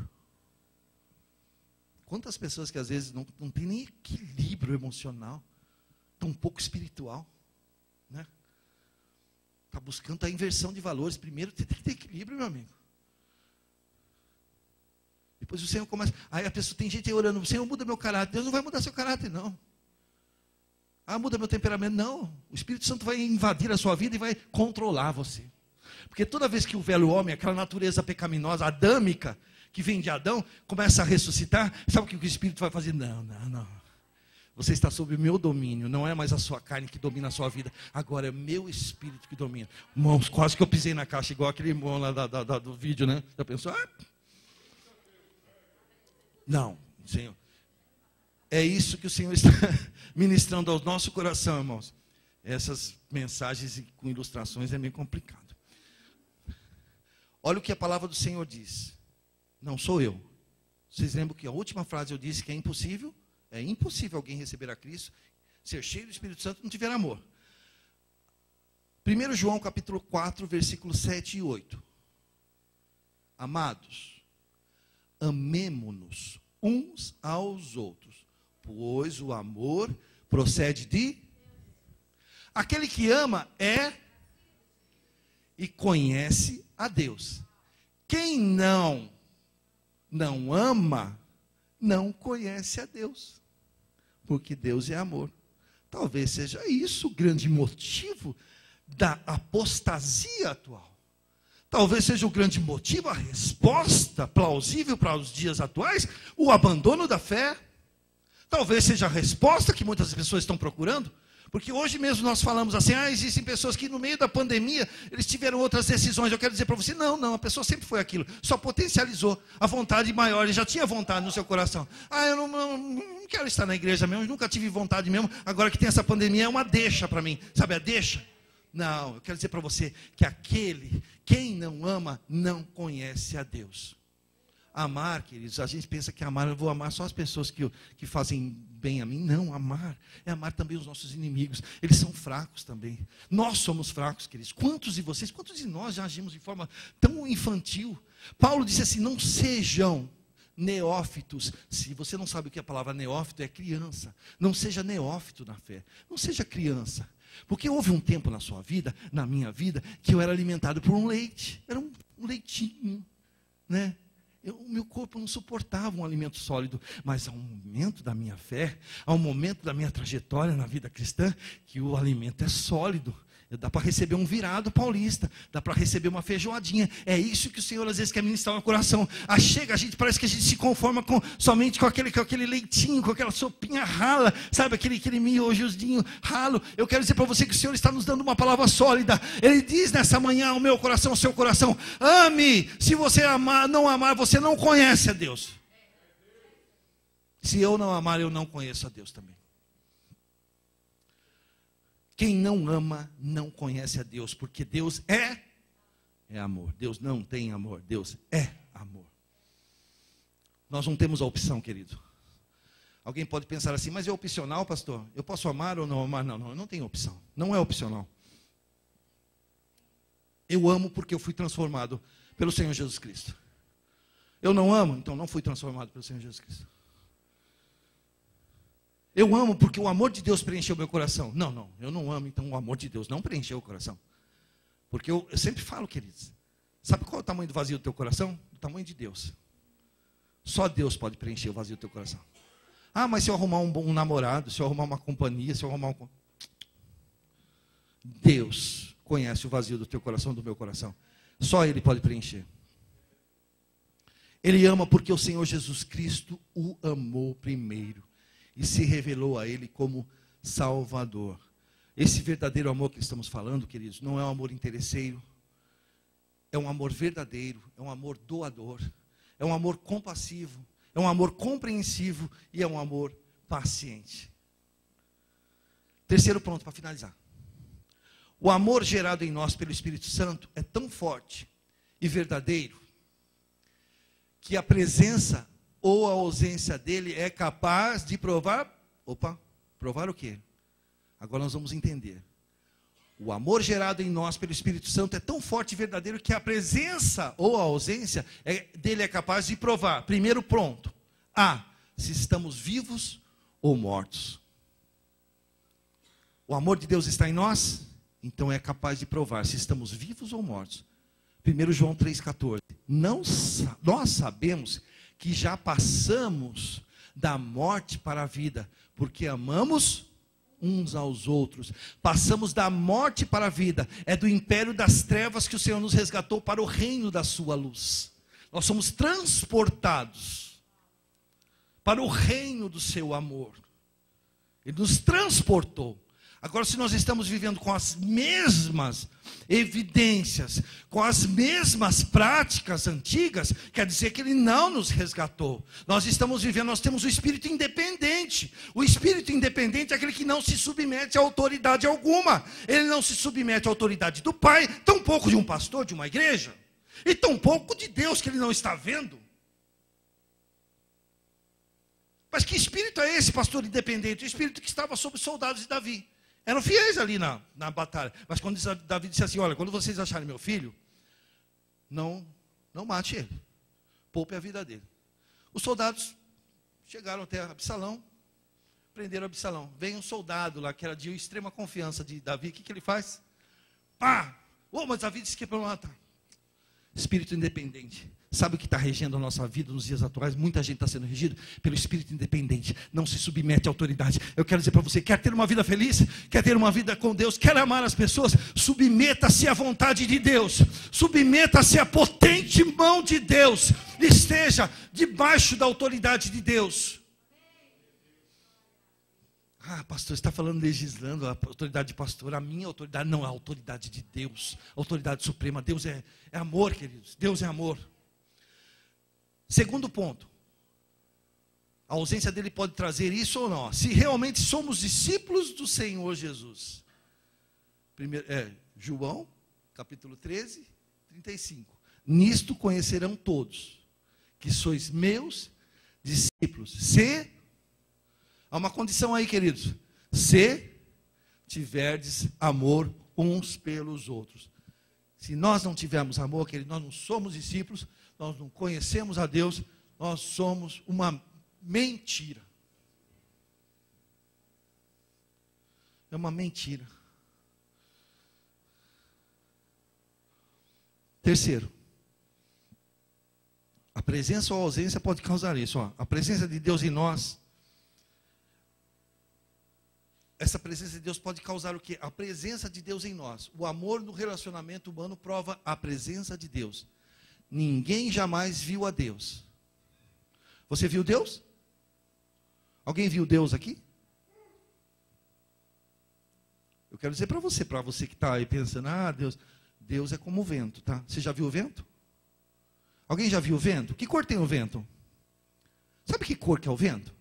Quantas pessoas que às vezes não, não têm nem equilíbrio emocional, tão pouco espiritual, né? Está buscando a inversão de valores. Primeiro tem que ter equilíbrio, meu amigo. Depois o Senhor começa. Aí a pessoa tem gente orando, o Senhor muda meu caráter. Deus não vai mudar seu caráter, não. Ah, muda meu temperamento. Não. O Espírito Santo vai invadir a sua vida e vai controlar você. Porque toda vez que o velho homem, aquela natureza pecaminosa, adâmica, que vem de Adão, começa a ressuscitar, sabe o que o Espírito vai fazer? Não, não, não. Você está sob o meu domínio, não é mais a sua carne que domina a sua vida, agora é meu espírito que domina. Irmãos, quase que eu pisei na caixa, igual aquele irmão lá da, da, da, do vídeo, né? Já pensou? Ah. Não, Senhor. É isso que o Senhor está *laughs* ministrando ao nosso coração, irmãos. Essas mensagens com ilustrações é meio complicado. Olha o que a palavra do Senhor diz. Não sou eu. Vocês lembram que a última frase eu disse que é impossível? É impossível alguém receber a Cristo, ser cheio do Espírito Santo não tiver amor. 1 João capítulo 4, versículos 7 e 8. Amados, amemo-nos uns aos outros pois o amor procede de. Aquele que ama é e conhece a Deus. Quem não não ama não conhece a Deus, porque Deus é amor. Talvez seja isso o grande motivo da apostasia atual. Talvez seja o grande motivo, a resposta plausível para os dias atuais, o abandono da fé. Talvez seja a resposta que muitas pessoas estão procurando. Porque hoje mesmo nós falamos assim, ah, existem pessoas que no meio da pandemia eles tiveram outras decisões. Eu quero dizer para você, não, não, a pessoa sempre foi aquilo, só potencializou a vontade maior, ele já tinha vontade no seu coração. Ah, eu não, não, não quero estar na igreja mesmo, nunca tive vontade mesmo, agora que tem essa pandemia é uma deixa para mim, sabe a deixa? Não, eu quero dizer para você que aquele, quem não ama, não conhece a Deus. Amar, queridos, a gente pensa que amar, eu vou amar só as pessoas que, que fazem bem a mim. Não, amar é amar também os nossos inimigos. Eles são fracos também. Nós somos fracos, queridos. Quantos de vocês, quantos de nós já agimos de forma tão infantil? Paulo disse assim: não sejam neófitos. Se você não sabe o que é a palavra neófito, é criança. Não seja neófito na fé. Não seja criança. Porque houve um tempo na sua vida, na minha vida, que eu era alimentado por um leite. Era um leitinho, né? O meu corpo não suportava um alimento sólido, mas há um momento da minha fé, há um momento da minha trajetória na vida cristã, que o alimento é sólido. Dá para receber um virado paulista, dá para receber uma feijoadinha. É isso que o Senhor às vezes quer ministrar no coração. A chega, a gente parece que a gente se conforma com, somente com aquele, com aquele leitinho, com aquela sopinha rala, sabe, aquele, aquele miojozinho ralo. Eu quero dizer para você que o Senhor está nos dando uma palavra sólida. Ele diz nessa manhã ao meu coração, ao seu coração: ame. Se você amar, não amar, você não conhece a Deus. Se eu não amar, eu não conheço a Deus também. Quem não ama não conhece a Deus, porque Deus é é amor. Deus não tem amor, Deus é amor. Nós não temos a opção, querido. Alguém pode pensar assim, mas é opcional, pastor? Eu posso amar ou não amar? Não, não, eu não tenho opção. Não é opcional. Eu amo porque eu fui transformado pelo Senhor Jesus Cristo. Eu não amo, então não fui transformado pelo Senhor Jesus Cristo. Eu amo porque o amor de Deus preencheu meu coração. Não, não, eu não amo, então o amor de Deus não preencheu o coração. Porque eu, eu sempre falo, queridos, sabe qual é o tamanho do vazio do teu coração? O tamanho de Deus. Só Deus pode preencher o vazio do teu coração. Ah, mas se eu arrumar um, bom, namorado, se eu arrumar uma companhia, se eu arrumar um. Deus conhece o vazio do teu coração, do meu coração. Só Ele pode preencher. Ele ama porque o Senhor Jesus Cristo o amou primeiro e se revelou a ele como Salvador. Esse verdadeiro amor que estamos falando, queridos, não é um amor interesseiro, é um amor verdadeiro, é um amor doador, é um amor compassivo, é um amor compreensivo e é um amor paciente. Terceiro ponto para finalizar. O amor gerado em nós pelo Espírito Santo é tão forte e verdadeiro que a presença ou a ausência dele é capaz de provar. Opa, provar o quê? Agora nós vamos entender. O amor gerado em nós pelo Espírito Santo é tão forte e verdadeiro que a presença ou a ausência é, dele é capaz de provar. Primeiro ponto. A. Se estamos vivos ou mortos. O amor de Deus está em nós, então é capaz de provar se estamos vivos ou mortos. 1 João 3,14. Não, nós sabemos que já passamos da morte para a vida, porque amamos uns aos outros. Passamos da morte para a vida. É do império das trevas que o Senhor nos resgatou para o reino da sua luz. Nós somos transportados para o reino do seu amor. Ele nos transportou. Agora, se nós estamos vivendo com as mesmas evidências, com as mesmas práticas antigas, quer dizer que Ele não nos resgatou. Nós estamos vivendo, nós temos o espírito independente. O espírito independente é aquele que não se submete a autoridade alguma. Ele não se submete à autoridade do Pai, tampouco de um pastor, de uma igreja, e tampouco de Deus que ele não está vendo. Mas que espírito é esse, pastor independente? O espírito que estava sob os soldados de Davi. Eram fiéis ali na, na batalha. Mas quando Davi disse assim: Olha, quando vocês acharem meu filho, não, não mate ele. Poupe a vida dele. Os soldados chegaram até Absalão, prenderam Absalão. Vem um soldado lá, que era de extrema confiança de Davi. O que, que ele faz? Pá! Oh, mas Davi disse que é para matar. Espírito independente. Sabe o que está regendo a nossa vida nos dias atuais? Muita gente está sendo regido pelo espírito independente, não se submete à autoridade. Eu quero dizer para você: quer ter uma vida feliz? Quer ter uma vida com Deus? Quer amar as pessoas? Submeta-se à vontade de Deus, submeta-se à potente mão de Deus, esteja debaixo da autoridade de Deus. Ah, pastor, está falando legislando a autoridade de pastor. A minha autoridade não é a autoridade de Deus, a autoridade suprema. Deus é, é amor, queridos. Deus é amor. Segundo ponto. A ausência dele pode trazer isso ou não. Se realmente somos discípulos do Senhor Jesus. Primeiro, é, João, capítulo 13, 35. Nisto conhecerão todos que sois meus discípulos. Se, há uma condição aí, queridos. Se tiverdes amor uns pelos outros. Se nós não tivermos amor, queridos, nós não somos discípulos, nós não conhecemos a Deus, nós somos uma mentira. É uma mentira. Terceiro, a presença ou a ausência pode causar isso. Ó. A presença de Deus em nós. Essa presença de Deus pode causar o quê? A presença de Deus em nós. O amor no relacionamento humano prova a presença de Deus. Ninguém jamais viu a Deus. Você viu Deus? Alguém viu Deus aqui? Eu quero dizer para você, para você que está aí pensando, ah, Deus, Deus é como o vento, tá? Você já viu o vento? Alguém já viu o vento? Que cor tem o vento? Sabe que cor que é o vento?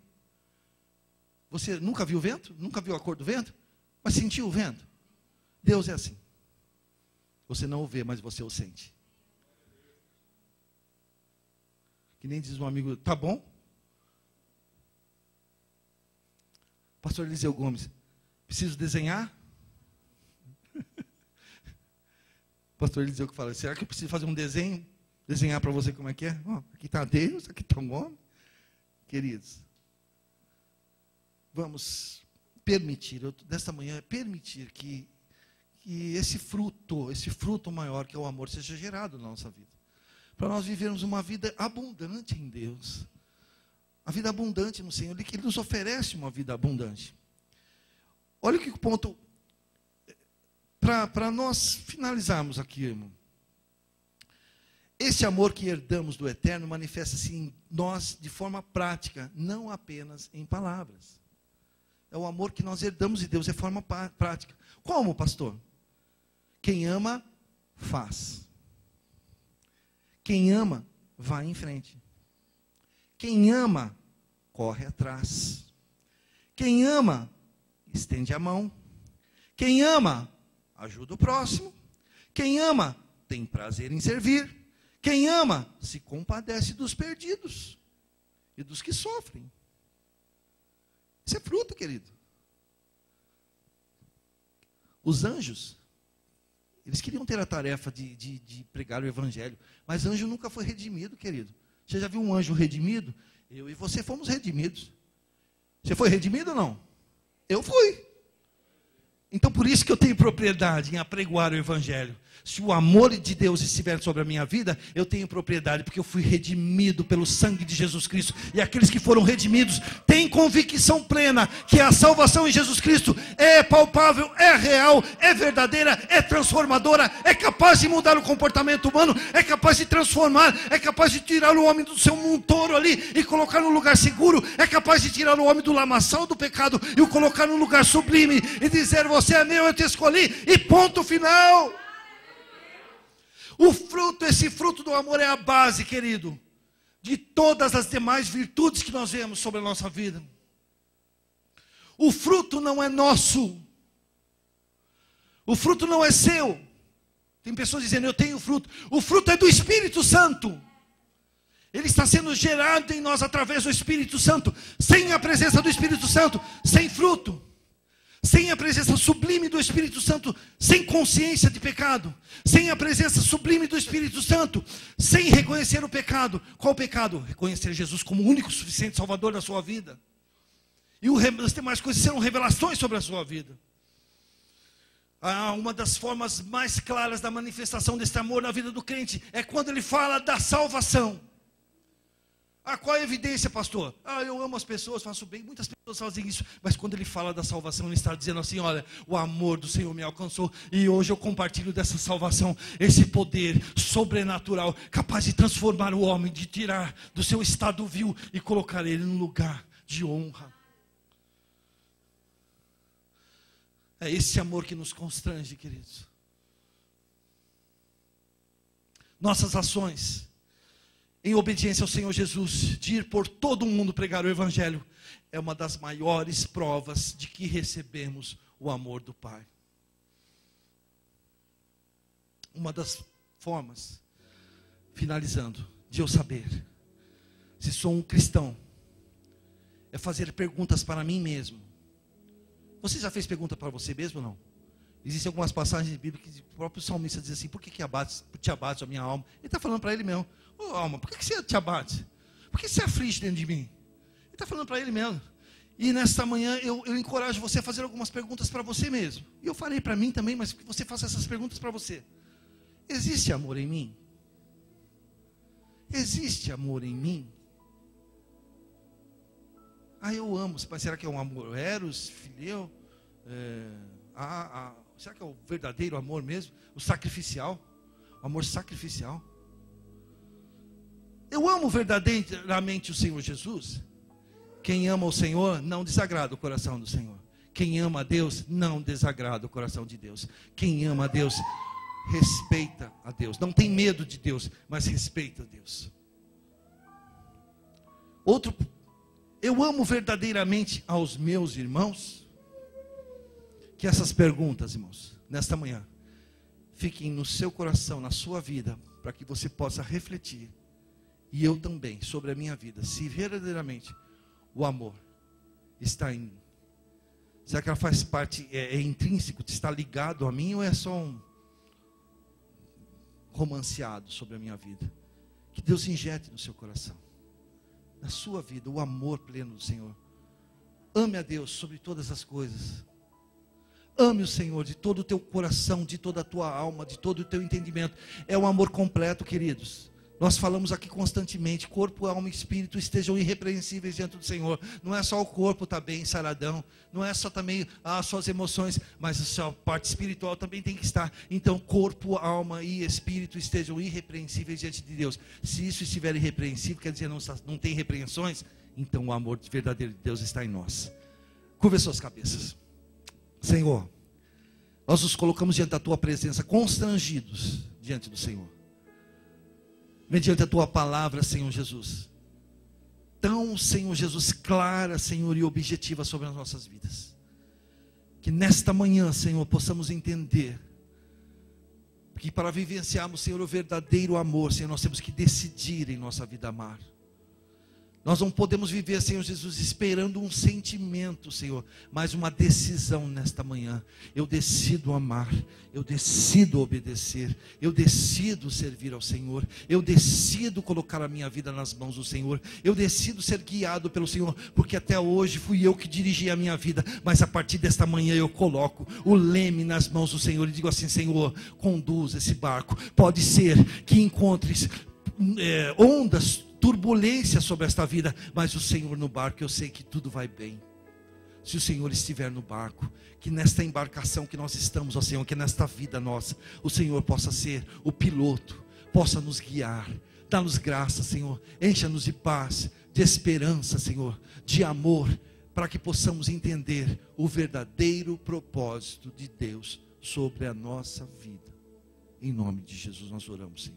Você nunca viu o vento? Nunca viu a cor do vento? Mas sentiu o vento? Deus é assim. Você não o vê, mas você o sente. Que nem diz um amigo, tá bom? Pastor Eliseu Gomes, preciso desenhar? *laughs* Pastor Eliseu que fala, será que eu preciso fazer um desenho? Desenhar para você como é que é? Oh, aqui está Deus, aqui está um homem. Queridos, vamos permitir, eu, desta manhã, permitir que, que esse fruto, esse fruto maior que é o amor, seja gerado na nossa vida para nós vivermos uma vida abundante em Deus. A vida abundante no Senhor, Ele nos oferece uma vida abundante. Olha que ponto, para nós finalizarmos aqui, irmão. Esse amor que herdamos do Eterno manifesta-se em nós de forma prática, não apenas em palavras. É o amor que nós herdamos de Deus, é forma prática. Como, pastor? Quem ama, faz. Quem ama, vai em frente. Quem ama, corre atrás. Quem ama, estende a mão. Quem ama, ajuda o próximo. Quem ama, tem prazer em servir. Quem ama, se compadece dos perdidos e dos que sofrem. Isso é fruto, querido. Os anjos, eles queriam ter a tarefa de, de, de, pregar o evangelho, mas anjo nunca foi redimido, querido. Você já viu um anjo redimido? Eu e você fomos redimidos. Você foi redimido ou não? Eu fui. Então por isso que eu tenho propriedade em apregoar o evangelho. Se o amor de Deus estiver sobre a minha vida, eu tenho propriedade, porque eu fui redimido pelo sangue de Jesus Cristo. E aqueles que foram redimidos têm convicção plena que a salvação em Jesus Cristo é palpável, é real, é verdadeira, é transformadora, é capaz de mudar o comportamento humano, é capaz de transformar, é capaz de tirar o homem do seu montoro ali e colocar no lugar seguro, é capaz de tirar o homem do lamaçal do pecado e o colocar num lugar sublime e dizer: Você é meu, eu te escolhi, e ponto final. O fruto, esse fruto do amor é a base, querido, de todas as demais virtudes que nós vemos sobre a nossa vida. O fruto não é nosso. O fruto não é seu. Tem pessoas dizendo, eu tenho fruto. O fruto é do Espírito Santo. Ele está sendo gerado em nós através do Espírito Santo. Sem a presença do Espírito Santo, sem fruto sem a presença sublime do Espírito Santo, sem consciência de pecado, sem a presença sublime do Espírito Santo, sem reconhecer o pecado. Qual o pecado? Reconhecer Jesus como o único suficiente Salvador da sua vida. E as demais coisas serão revelações sobre a sua vida. Ah, uma das formas mais claras da manifestação desse amor na vida do crente é quando ele fala da salvação. Ah, qual é a evidência, pastor? Ah, eu amo as pessoas, faço bem. Muitas pessoas fazem isso. Mas quando ele fala da salvação, ele está dizendo assim: olha, o amor do Senhor me alcançou. E hoje eu compartilho dessa salvação, esse poder sobrenatural, capaz de transformar o homem, de tirar do seu estado vil e colocar ele num lugar de honra. É esse amor que nos constrange, queridos. Nossas ações em obediência ao Senhor Jesus, de ir por todo o mundo pregar o Evangelho, é uma das maiores provas de que recebemos o amor do Pai. Uma das formas, finalizando, de eu saber se sou um cristão, é fazer perguntas para mim mesmo. Você já fez pergunta para você mesmo ou não? Existem algumas passagens bíblicas que o próprio salmista diz assim: Por que, que te abates a minha alma? Ele está falando para ele mesmo: Ô oh, alma, por que, você te abate? Por que você aflige dentro de mim? Ele está falando para ele mesmo. E nesta manhã eu, eu encorajo você a fazer algumas perguntas para você mesmo. E eu falei para mim também, mas que você faça essas perguntas para você. Existe amor em mim? Existe amor em mim? Ah, eu amo. Mas será que é um amor eros, fileu? É, ah, ah, Será que é o verdadeiro amor mesmo? O sacrificial? O amor sacrificial? Eu amo verdadeiramente o Senhor Jesus. Quem ama o Senhor não desagrada o coração do Senhor. Quem ama a Deus não desagrada o coração de Deus. Quem ama a Deus respeita a Deus. Não tem medo de Deus, mas respeita a Deus. Outro, eu amo verdadeiramente aos meus irmãos. Que essas perguntas, irmãos, nesta manhã, fiquem no seu coração, na sua vida, para que você possa refletir, e eu também, sobre a minha vida, se verdadeiramente o amor está em mim. Será que ela faz parte, é, é intrínseco, está ligado a mim ou é só um romanceado sobre a minha vida? Que Deus injete no seu coração, na sua vida, o amor pleno do Senhor. Ame a Deus sobre todas as coisas. Ame o Senhor de todo o teu coração, de toda a tua alma, de todo o teu entendimento. É um amor completo, queridos. Nós falamos aqui constantemente: corpo, alma e espírito estejam irrepreensíveis diante do Senhor. Não é só o corpo estar tá bem, saradão. Não é só também as suas emoções, mas a sua parte espiritual também tem que estar. Então, corpo, alma e espírito estejam irrepreensíveis diante de Deus. Se isso estiver irrepreensível, quer dizer, não, não tem repreensões, então o amor verdadeiro de Deus está em nós. Curva suas cabeças. Senhor, nós nos colocamos diante da tua presença, constrangidos diante do Senhor. Mediante a tua palavra, Senhor Jesus. Tão, Senhor Jesus, clara, Senhor, e objetiva sobre as nossas vidas. Que nesta manhã, Senhor, possamos entender que para vivenciarmos, Senhor, o verdadeiro amor, Senhor, nós temos que decidir em nossa vida amar. Nós não podemos viver, Senhor Jesus, esperando um sentimento, Senhor, mas uma decisão nesta manhã. Eu decido amar, eu decido obedecer, eu decido servir ao Senhor, eu decido colocar a minha vida nas mãos do Senhor, eu decido ser guiado pelo Senhor, porque até hoje fui eu que dirigi a minha vida, mas a partir desta manhã eu coloco o leme nas mãos do Senhor e digo assim: Senhor, conduz esse barco. Pode ser que encontres é, ondas turbulência sobre esta vida, mas o Senhor no barco, eu sei que tudo vai bem. Se o Senhor estiver no barco, que nesta embarcação que nós estamos, ó Senhor, que nesta vida nossa, o Senhor possa ser o piloto, possa nos guiar, dá-nos graça, Senhor, encha-nos de paz, de esperança, Senhor, de amor, para que possamos entender o verdadeiro propósito de Deus sobre a nossa vida. Em nome de Jesus nós oramos, Senhor.